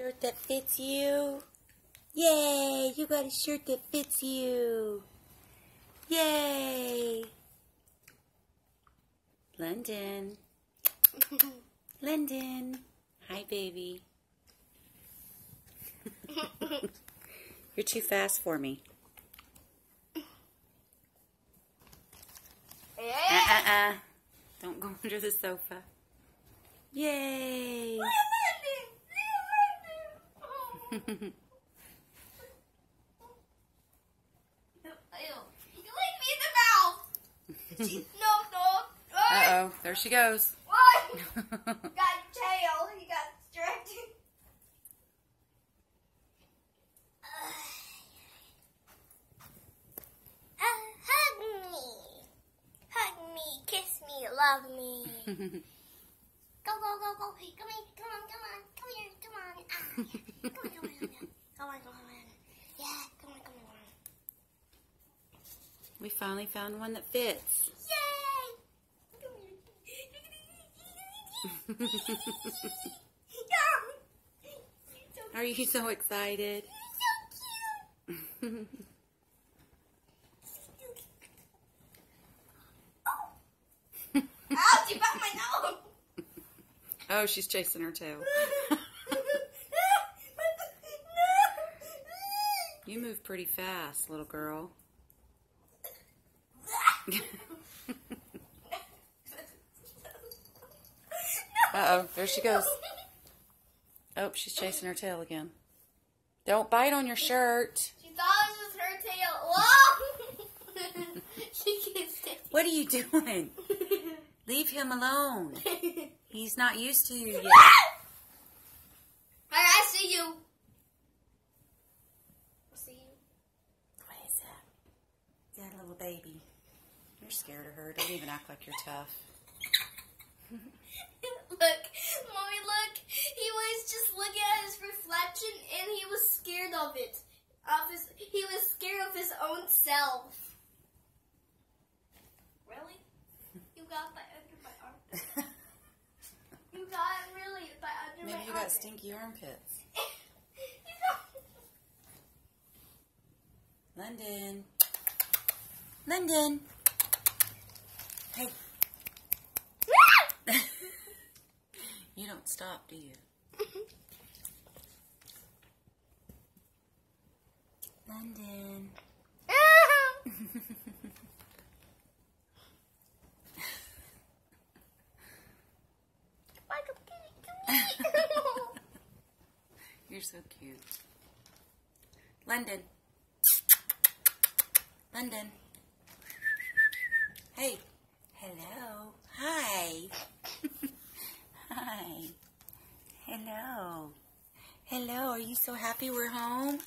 Shirt that fits you. Yay, you got a shirt that fits you. Yay. London. London. Hi, baby. You're too fast for me. Uh-uh-uh. Don't go under the sofa. Yay. No, no. Uh-oh. There she goes. What? got tail. He got distracted. Uh, hug me. Hug me. Kiss me. Love me. Come on, come on, come on. Come here, come on. Ah. Come on, come on, come on. Come on, come on. Yeah, come on, come on. we finally found one that fits. Yay! Are you so excited? Ouch, oh, she's chasing her tail. You move pretty fast, little girl. Uh-oh, there she goes. Oh, she's chasing her tail again. Don't bite on your shirt. She thought it was her tail. Whoa! she can't stay. What are you doing? Leave him alone. He's not used to you yet. Alright, I see you. I see you. What is that? That little baby. You're scared of her. Don't even act like you're tough. look, mommy, look. He was just looking at his reflection, and he was scared of it. Of his, he was scared of his own self. Really? You got that under my armpit. You got it really by under Maybe my you got stinky armpits. You London. London. Hey, you don't stop, do you? London. You're so cute. London. London. Hey. Hello. Hi. Hi. Hello. Hello. Are you so happy we're home?